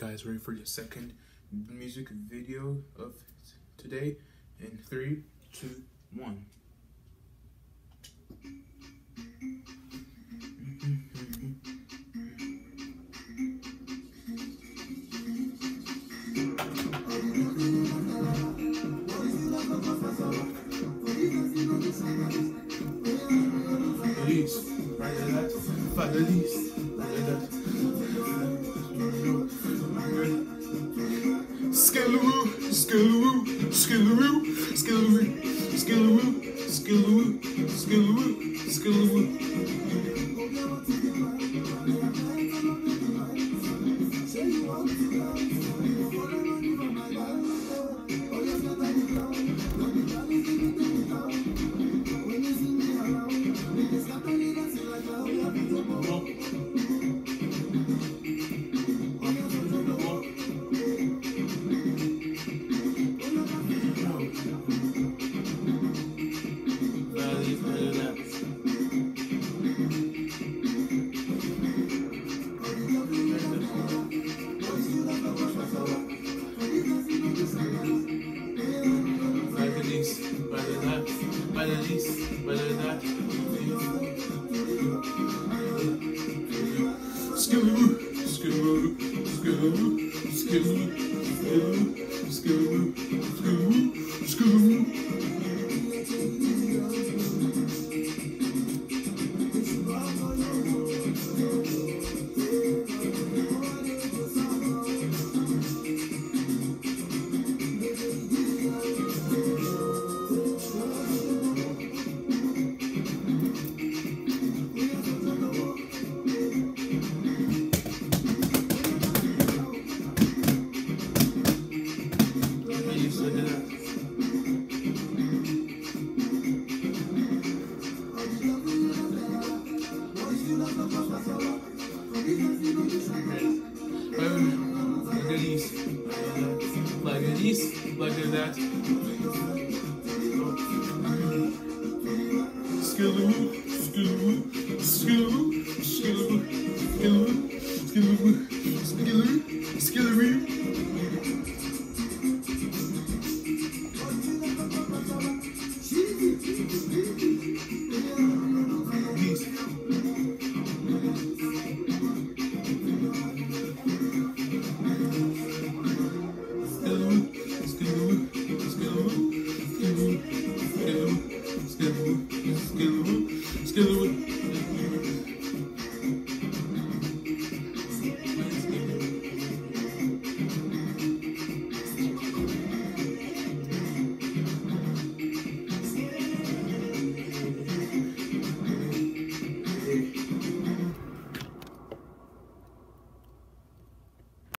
Guys, ready for the second music video of today? In three, two, one. Feliz, verdad. Skelewu, skelewu, skelewu, skelewu, skelewu, skelewu, skelewu, skelewu. Feliz, verdad. Skelewu, skelewu, skelewu, skelewu, skelewu, skelewu, skelewu, skelewu. Feliz, least like that. Skidoo, skidoo, skidoo.